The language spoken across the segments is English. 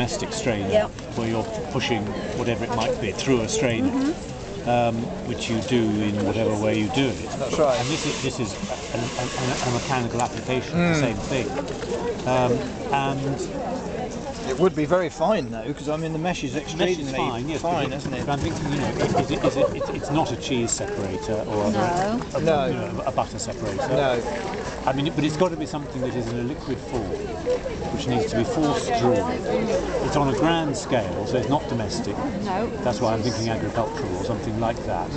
domestic strainer Yep. where you're pushing whatever it might be through a strainer, Mm-hmm. um, which you do in whatever way you do it. That's right. And this is this is a, a, a mechanical application of Hmm. the same thing. Um, and It would be very fine though, because I mean the mesh is mesh extremely is fine, yes, but fine, it- isn't it? But I'm thinking, you know, is it, is it, it, it's not a cheese separator or a, No. a, No. you know, a butter separator. No, I mean, but it's got to be something that is in a liquid form, which needs to be force drawn. It's on a grand scale, so it's not domestic. No. That's why I'm thinking agricultural or something like that.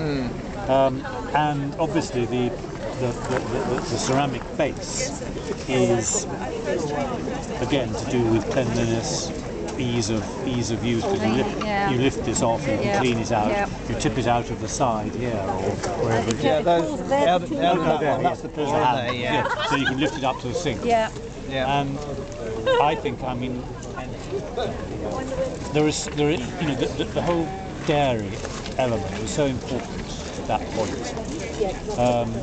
Um, and obviously the the, the, the, the ceramic base is again to do with cleanliness, ease of ease of use because you lift, Yeah. you lift this off, you can Yeah. clean it out, Yeah. you tip it out of the side here or wherever it is. yeah, It those, pulls out, there out of between that the- one, There, that's yeah. the pull Or there, yeah. So you can lift it up to the sink. Yeah. Yeah. And I think, I mean, there is, there is, you know, the, the, the whole dairy element was so important at that point. Um,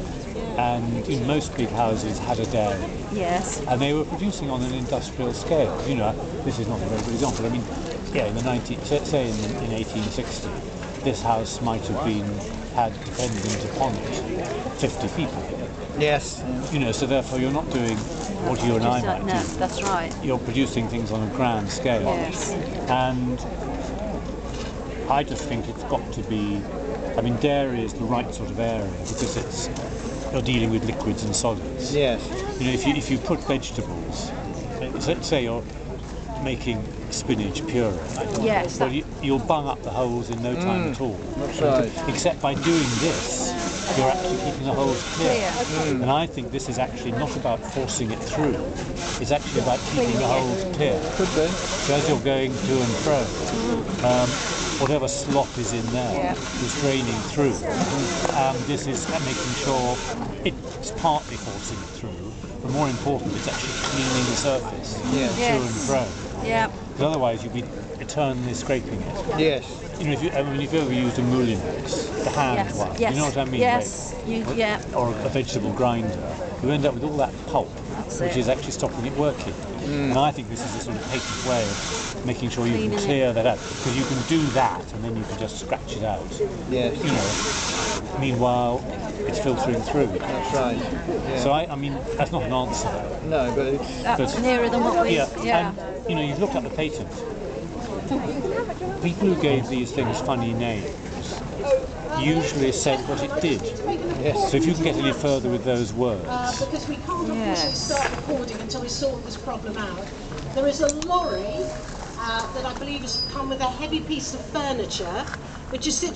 and in most big houses had a dairy, Yes. and they were producing on an industrial scale. You know, this is not a very good example. I mean, yeah, in the 19, say say in, in 1860, this house might have been had dependent upon it 50 people. Yes. You know, so therefore you're not doing what you and I Just might like- no, do that's right. you're producing things on a grand scale. Yes. And I just think it's got to be, I mean, dairy is the right sort of area because it's, you're dealing with liquids and solids. Yes. You know, if you, if you put vegetables, let's say you're making spinach puree, Yes. well, you, you'll bung up the holes in no time mm. at all. That's right. Except by doing this, you're actually keeping the holes clear. Clear. And I think this is actually not about forcing it through. It's actually about keeping the holes clear. Could be. So as you're going to and fro, um, whatever slop is in there Yeah. is draining through. Um, this is making sure it's partly forcing it through, but more important, it's actually cleaning the surface Yeah. to Yes. and fro. Yeah. Because otherwise you'd be eternally scraping it. Yes. You know, if you, I mean, if you ever used a moulinex, the hand Yes. one, Yes. you know what I mean? Yes. You, yeah. Or a vegetable grinder, you end up with all that pulp, That's which it. is actually stopping it working. Mm. And I think this is a sort of patent way of making sure you Cleaning can it. clear that out. Because you can do that and then you can just scratch it out. Yes. You know, meanwhile, it's filtering through. That's right. Yeah. So, I, I mean, that's not an answer. no, but it's That's But- nearer than what we. Yeah, Yeah. and you know, you've looked at the patent. People who gave these things funny names usually said what it did. yes. So if you can get any further with those words, uh, because we can't unfortunately Yes. start recording until we sort this problem out. There is a lorry uh, that I believe has come with a heavy piece of furniture, which is situated